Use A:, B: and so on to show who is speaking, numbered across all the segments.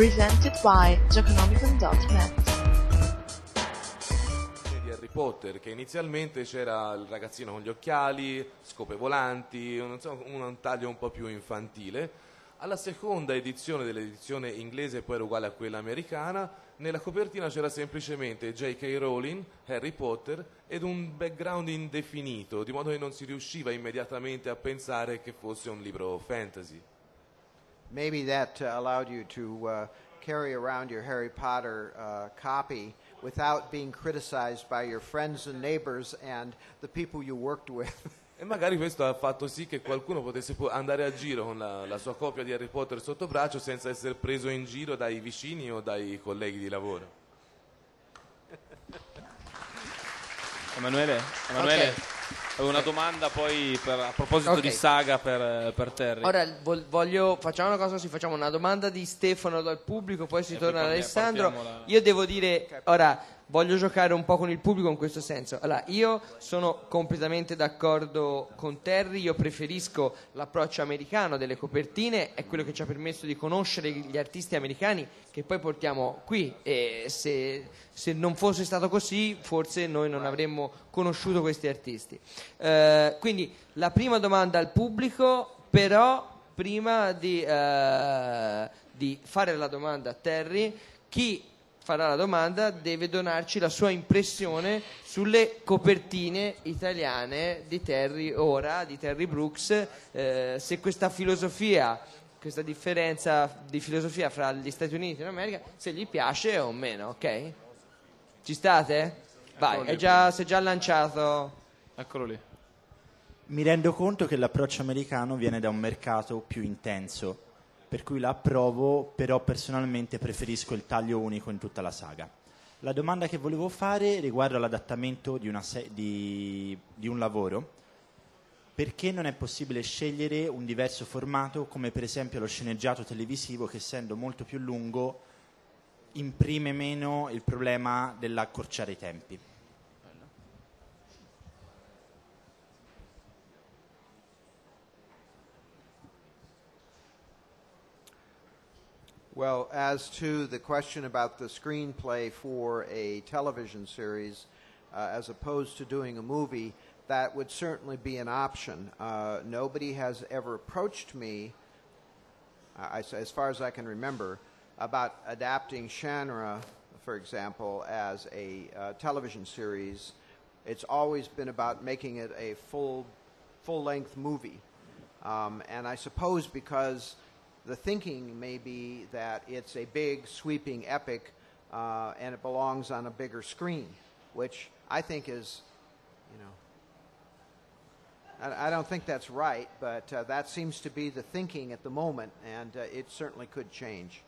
A: Presented by Giaconomicon.net.
B: di Harry Potter, che inizialmente c'era il ragazzino con gli occhiali, scope volanti, un, insomma, un taglio un po' più infantile. Alla seconda edizione dell'edizione inglese, poi era uguale a quella americana, nella copertina c'era semplicemente J.K. Rowling, Harry Potter ed un background indefinito, di modo che non si riusciva immediatamente a pensare che fosse un libro fantasy.
C: Maybe that uh, allowed you to uh, carry around your Harry Potter uh, copy without being criticized by your friends and neighbors and the people you worked with.
B: E magari questo ha fatto sì che qualcuno potesse po- andare a giro con la, la sua copia di Harry Potter sotto braccio senza essere preso in giro dai vicini o dai colleghi di lavoro.
D: Emanuele, Emanuele
E: Ok.
D: Una domanda poi per- a proposito
E: Ok.
D: di saga per, per Terry.
E: Ora voglio, facciamo una cosa così, facciamo una domanda di Stefano dal pubblico, poi si
D: E
E: torna
D: poi
E: ad Alessandro.
D: la-
E: Io devo dire, ora voglio giocare un po' con il pubblico in questo senso. Allora, io sono completamente d'accordo con Terry, io preferisco l'approccio americano delle copertine, è quello che ci ha permesso di conoscere gli artisti americani che poi portiamo qui e se, se non fosse stato così forse noi non avremmo conosciuto questi artisti. Eh, quindi la prima domanda al pubblico, però prima di, eh, di fare la domanda a Terry, chi farà la domanda deve donarci la sua impressione sulle copertine italiane di Terry ora, di Terry Brooks, eh, se questa filosofia, questa differenza di filosofia fra gli Stati Uniti e l'America, se gli piace o meno, ok? Ci state? Vai, è già, si è già lanciato.
D: Eccolo lì.
F: Mi rendo conto che l'approccio americano viene da un mercato più intenso, per cui la approvo, però personalmente preferisco il taglio unico in tutta la saga. La domanda che volevo fare riguarda l'adattamento di, se- di- di un lavoro. Perché non è possibile scegliere un diverso formato, come per esempio lo sceneggiato televisivo, che essendo molto più lungo imprime meno il problema dell'accorciare i tempi?
C: Well, as to the question about the screenplay for a television series, uh, as opposed to doing a movie, that would certainly be an option. Uh, nobody has ever approached me, as far as I can remember, about adapting Shanra, for example, as a uh, television series. It's always been about making it a full, full-length movie. Um, and I suppose because the thinking may be that it's a big, sweeping epic uh, and it belongs on a bigger screen, which I think is, you know, I, I don't think that's right, but uh, that seems to be the thinking at the moment, and uh, it certainly could change.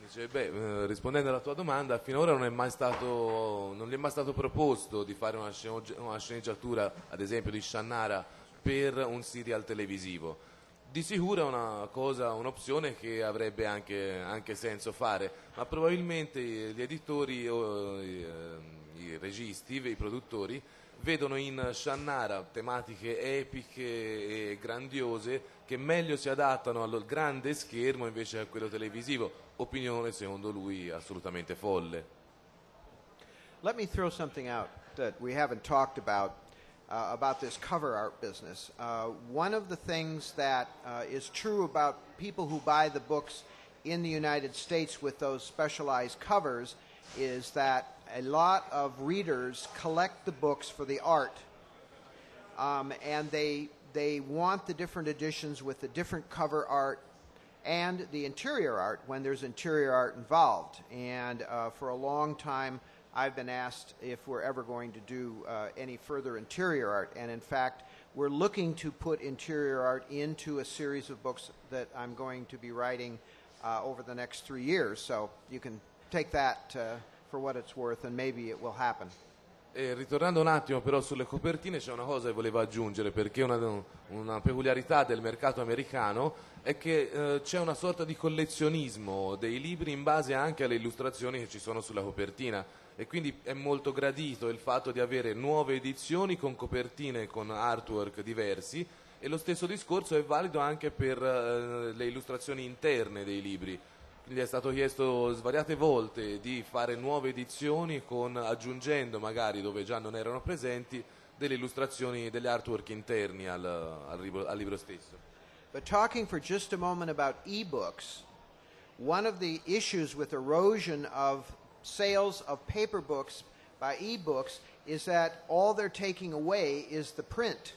B: Dice, beh, eh, rispondendo alla tua domanda, finora non è mai stato, non gli è mai stato proposto di fare una, sceneggi- una sceneggiatura, ad esempio di Shannara, per un serial televisivo. Di sicuro è una cosa, un'opzione che avrebbe anche, anche senso fare, ma probabilmente gli editori o i, eh, i registi, i produttori, vedono in Shannara tematiche epiche e grandiose che meglio si adattano al grande schermo invece che a quello televisivo. Opinione secondo lui assolutamente folle.
C: Let me throw something out that we haven't talked about uh, about this cover art business. Uh, one of the things that uh, is true about people who buy the books in the United States with those specialized covers is that a lot of readers collect the books for the art um, and they they want the different editions with the different cover art and the interior art when there's interior art involved. And uh, for a long time, I've been asked if we're ever going to do uh, any further interior art, and in fact, we're looking to put interior art into a series of books that I'm going to be writing uh, over the next three years. So you can take that uh, for what it's worth, and maybe it will happen.
B: E ritornando un attimo però sulle copertine c'è una cosa che volevo aggiungere perché una, una peculiarità del mercato americano è che eh, c'è una sorta di collezionismo dei libri in base anche alle illustrazioni che ci sono sulla copertina e quindi è molto gradito il fatto di avere nuove edizioni con copertine con artwork diversi e lo stesso discorso è valido anche per eh, le illustrazioni interne dei libri. Gli è stato chiesto svariate volte di fare nuove edizioni con, aggiungendo magari dove già non erano presenti delle illustrazioni, degli artwork interni al, al al libro stesso.
C: But talking for just a moment about ebooks, one of the issues with erosion of sales of paper books by ebooks is that all they're taking away is the print.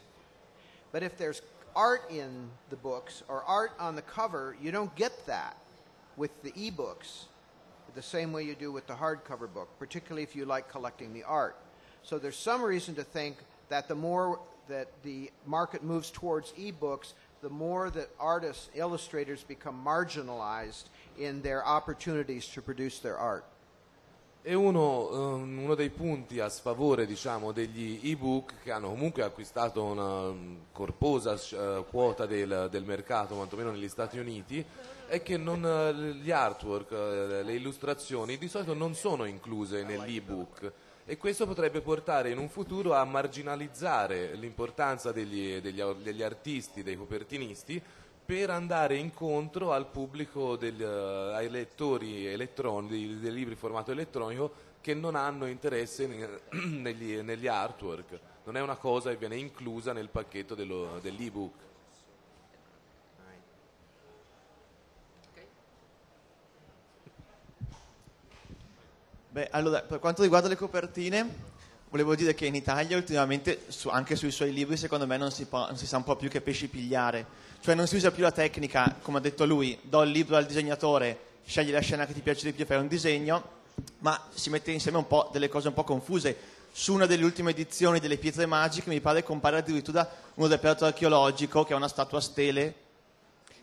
C: But if there's art in the books or art on the cover, you don't get that with the ebooks the same way you do with the hardcover book, particularly if you like collecting the art. So there's some reason to think that the more that the market moves towards ebooks, the more that artists, illustrators become marginalized in their opportunities to produce their art.
B: E uno, ehm, uno dei punti a sfavore diciamo, degli ebook che hanno comunque acquistato una corposa eh, quota del, del mercato, quantomeno negli Stati Uniti, è che non, eh, gli artwork, eh, le illustrazioni di solito non sono incluse nell'ebook e questo potrebbe portare in un futuro a marginalizzare l'importanza degli, degli, degli artisti, dei copertinisti per andare incontro al pubblico, del, eh, ai lettori elettronici, dei libri in formato elettronico che non hanno interesse ne- negli, negli artwork. Non è una cosa che viene inclusa nel pacchetto dello- dell'ebook.
G: Beh, allora, per quanto riguarda le copertine, volevo dire che in Italia ultimamente, su- anche sui suoi libri, secondo me non si, può- non si sa un po' più che pesci pigliare. Cioè non si usa più la tecnica, come ha detto lui, do il libro al disegnatore, scegli la scena che ti piace di più e fai un disegno, ma si mette insieme un po' delle cose un po' confuse. Su una delle ultime edizioni delle pietre magiche mi pare compare addirittura un reperto archeologico che è una statua a stele.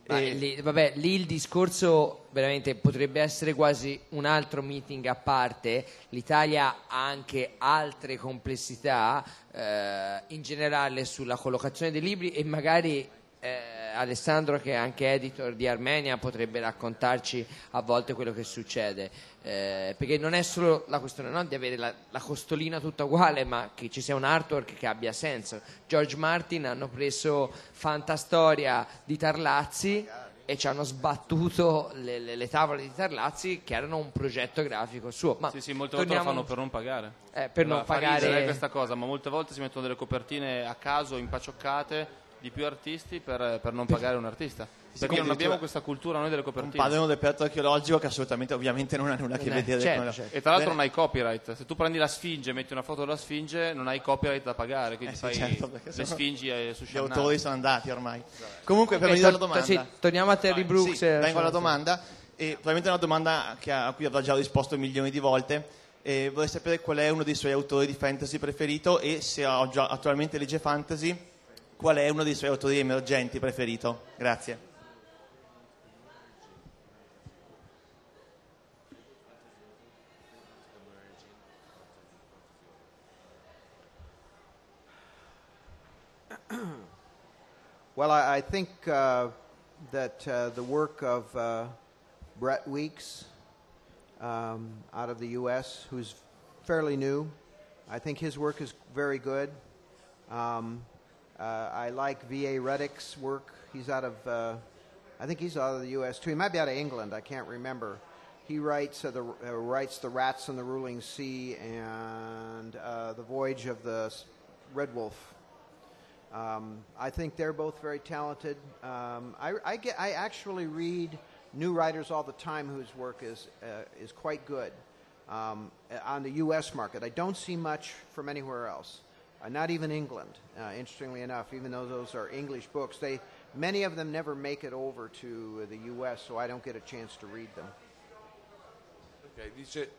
E: Ma
G: E-
E: lì, vabbè, lì il discorso veramente potrebbe essere quasi un altro meeting a parte. L'Italia ha anche altre complessità eh, in generale sulla collocazione dei libri e magari eh, Alessandro, che è anche editor di Armenia, potrebbe raccontarci a volte quello che succede. Eh, perché non è solo la questione no, di avere la, la costolina tutta uguale, ma che ci sia un artwork che abbia senso. George Martin hanno preso Fantastoria di Tarlazzi e ci hanno sbattuto le, le- le tavole di Tarlazzi che erano un progetto grafico suo. Ma
D: Sì, sì, molte volte lo fanno per non pagare.
E: Eh, per non
D: Fa
E: pagare-
D: questa cosa, ma molte volte si mettono delle copertine a caso, impacioccate, di più artisti per, per non pagare un artista. Perché non abbiamo questa cultura noi delle copertine.
G: Un reperto archeologico che assolutamente ovviamente non ha nulla a che
E: Eh,
G: vedere
E: certo,
G: con la...
E: certo.
D: E tra l'altro
G: Bene.
D: non hai copyright. Se tu prendi la Sfinge e metti una foto della Sfinge, non hai copyright da pagare. Quindi
G: Eh sì,
D: fai
G: certo,
D: le Sfingi e su
G: Gli autori sono andati ormai. Comunque, per venire alla domanda...
E: sì, torniamo a Terry Brooks.
G: Sì,
E: eh,
G: vengo alla
E: sì.
G: domanda, e probabilmente è una domanda che a a cui avrà già risposto milioni di volte. E vorrei sapere qual è uno dei suoi autori di fantasy preferito e se ha già- attualmente legge fantasy, qual è uno dei suoi autori emergenti preferito. Grazie.
C: Well, I, I think uh, that uh, the work of uh, Brett Weeks um, out of the U.S., who's fairly new, I think his work is very good. Um, uh, I like V.A. Reddick's work. He's out of, uh, I think he's out of the U.S. too. He might be out of England. I can't remember. He writes uh, the uh, writes the Rats in the Ruling Sea and uh, the Voyage of the Red Wolf. Um, I think they're both very talented. Um, I, I, get, I actually read new writers all the time whose work is, uh, is quite good um, on the U.S. market. I don't see much from anywhere else, uh, not even England, uh, interestingly enough, even though those are English books. They, many of them never make it over to the U.S., so I don't get a chance to read them.
B: Ok, dice,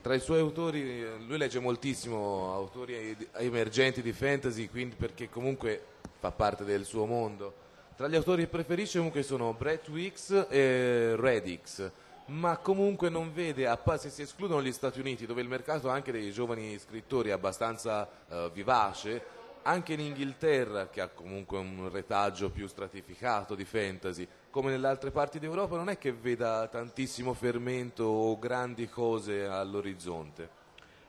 B: tra i suoi autori, eh, lui legge moltissimo autori emergenti di fantasy, quindi perché comunque fa parte del suo mondo. Tra gli autori che preferisce comunque sono Brett Weeks e Reddix, ma comunque non vede, se si escludono gli Stati Uniti, dove il mercato anche dei giovani scrittori è abbastanza eh, vivace, anche in Inghilterra, che ha comunque un retaggio più stratificato di fantasy, come nelle altre parti d'Europa, non è che veda tantissimo fermento o grandi cose all'orizzonte.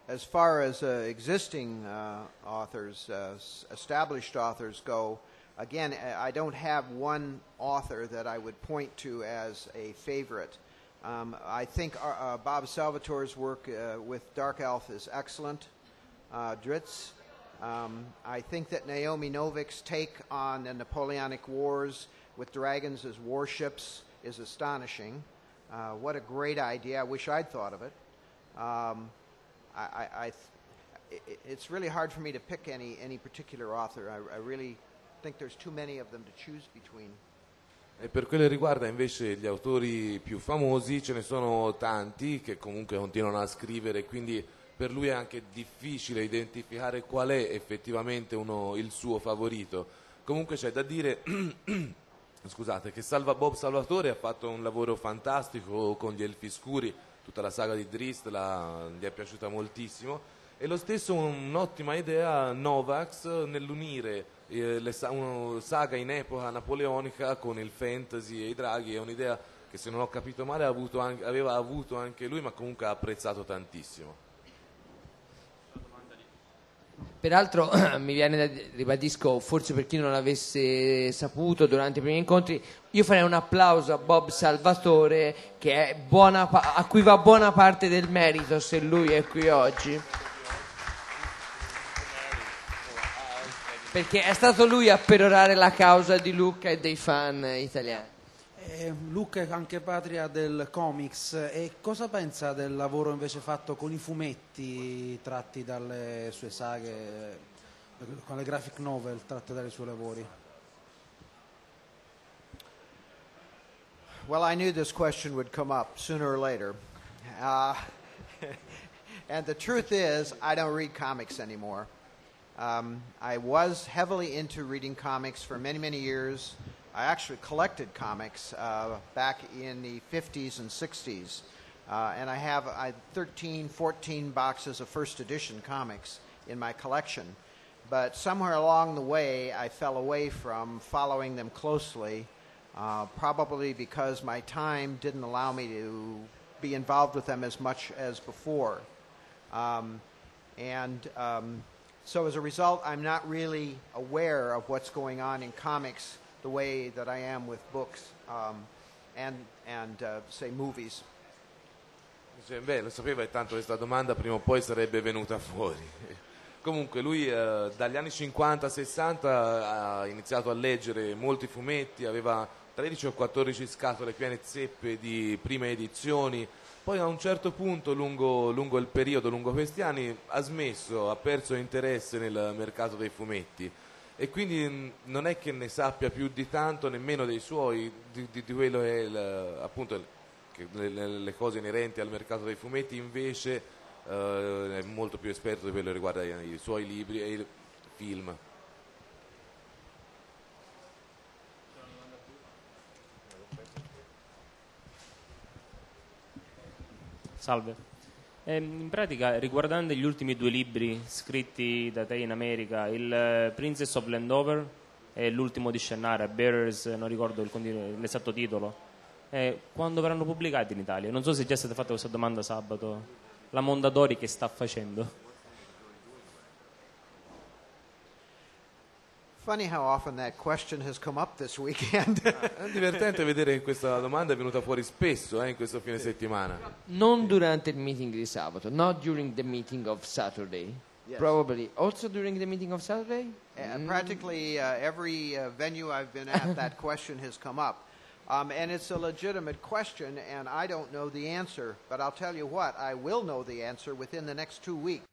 C: As far as uh, existing uh, authors, uh, established authors go, again, I don't have one author that I would point to as a favorite. Um, I think uh, uh, Bob Salvatore's work uh, with Dark Elf is excellent. Uh, Dritz. Um, I think that Naomi Novik's take on the Napoleonic Wars with dragons as warships is astonishing. Uh, what a great idea. I wish I'd thought of it. Um, I, I, I th- it's really hard for me to pick any, any particular author. I, I really think there's too many of them to choose between.
B: E per quello che riguarda invece gli autori più famosi, ce ne sono tanti che comunque continuano a scrivere, quindi per lui è anche difficile identificare qual è effettivamente uno- il suo favorito. Comunque c'è da dire scusate, che Salva Bob Salvatore ha fatto un lavoro fantastico con gli Elfi Scuri, tutta la saga di Drist la- gli è piaciuta moltissimo. E lo stesso un'ottima idea Novax nell'unire una saga in epoca napoleonica con il fantasy e i draghi, è un'idea che se non ho capito male avuto anche- aveva avuto anche lui, ma comunque ha apprezzato tantissimo.
E: Peraltro mi viene da ribadisco, forse per chi non l'avesse saputo durante i primi incontri, io farei un applauso a Bob Salvatore buona a cui va buona parte del merito se lui è qui oggi. Perché è stato lui a perorare la causa di Luca e dei fan italiani.
H: Eh, Luca è anche patria del comics e cosa pensa del lavoro invece fatto con i fumetti tratti dalle sue saghe, con le graphic novel tratte dai suoi lavori?
C: Well, I knew this question would come up sooner or later. Uh, and the truth is, I don't read comics anymore. Um, I was heavily into reading comics for many, many years. I actually collected comics uh, back in the 50s and 60s. Uh, and I have I, 13, 14 boxes of first edition comics in my collection. But somewhere along the way, I fell away from following them closely, uh, probably because my time didn't allow me to be involved with them as much as before. Um, and um, so as a result, I'm not really aware of what's going on in comics the way that I am with books um, and, and uh, say, movies.
B: Beh, lo sapeva e tanto questa domanda prima o poi sarebbe venuta fuori. Comunque lui eh, dagli anni 50-60 ha iniziato a leggere molti fumetti, aveva 13 o 14 scatole piene zeppe di prime edizioni, poi a un certo punto lungo, lungo il periodo, lungo questi anni, ha smesso, ha perso interesse nel mercato dei fumetti e quindi mh, non è che ne sappia più di tanto nemmeno dei suoi, di, di- di quello che è il- appunto le- le cose inerenti al mercato dei fumetti invece eh, è molto più esperto di quello che riguarda i, i suoi libri e i film.
I: Salve. Ehm, in pratica, riguardando gli ultimi due libri scritti da te in America, il eh, Princess of Landover e l'ultimo di Shannara, Bearers, non ricordo il continu- l'esatto titolo, eh, quando verranno pubblicati in Italia? Non so se già state fatta questa domanda sabato. La Mondadori che sta facendo?
C: Funny how often that question has come up this weekend.
B: È divertente vedere che questa domanda è venuta fuori spesso eh, in questo fine settimana.
E: Non durante il meeting di sabato, not during the meeting of Saturday.
C: Yes.
E: Probably also during the meeting of Saturday?
C: Uh, practically uh, every uh, venue I've been at, that question has come up. Um, and it's a legitimate question, and I don't know the answer. But I'll tell you what, I will know the answer within the next two weeks.